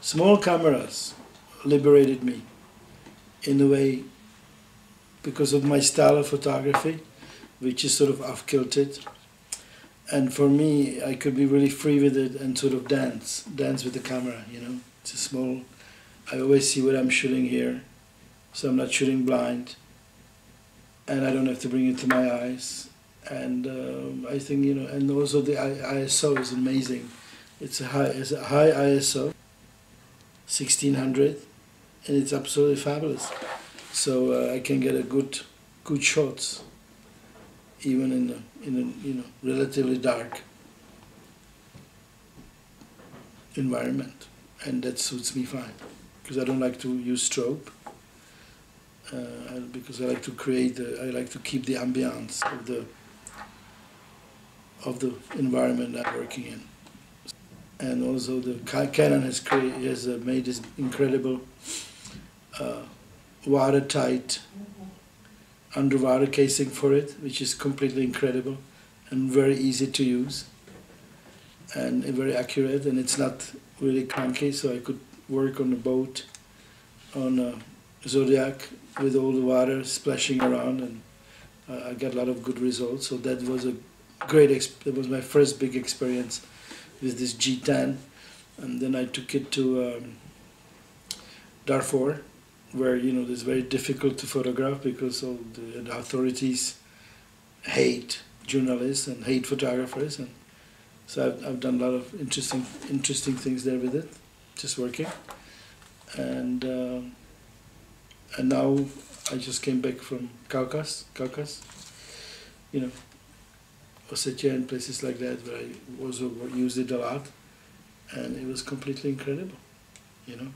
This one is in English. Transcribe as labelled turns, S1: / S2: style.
S1: small cameras liberated me in a way because of my style of photography, which is sort of off kilted. And for me, I could be really free with it and sort of dance, dance with the camera, you know. It's a small, I always see what I'm shooting here, so I'm not shooting blind. And I don't have to bring it to my eyes. And um, I think, you know, and also the ISO is amazing. It's a high, it's a high ISO, 1600, and it's absolutely fabulous. So uh, I can get a good, good shots, even in a, in a you know relatively dark environment, and that suits me fine because I don't like to use strobe. Uh, because I like to create, the, I like to keep the ambience of the of the environment I'm working in. And also the Canon has, created, has uh, made this incredible uh, watertight underwater casing for it, which is completely incredible and very easy to use and very accurate. And it's not really clunky so I could work on a boat on a Zodiac with all the water splashing around and uh, I got a lot of good results. So that was a great it was my first big experience with this G10 and then I took it to um, Darfur where you know it's very difficult to photograph because all the, the authorities hate journalists and hate photographers and so I've, I've done a lot of interesting interesting things there with it just working. And uh, and now I just came back from Caucasus Caucasus you know Ossetia and places like that where I also uh, used it a lot and it was completely incredible you know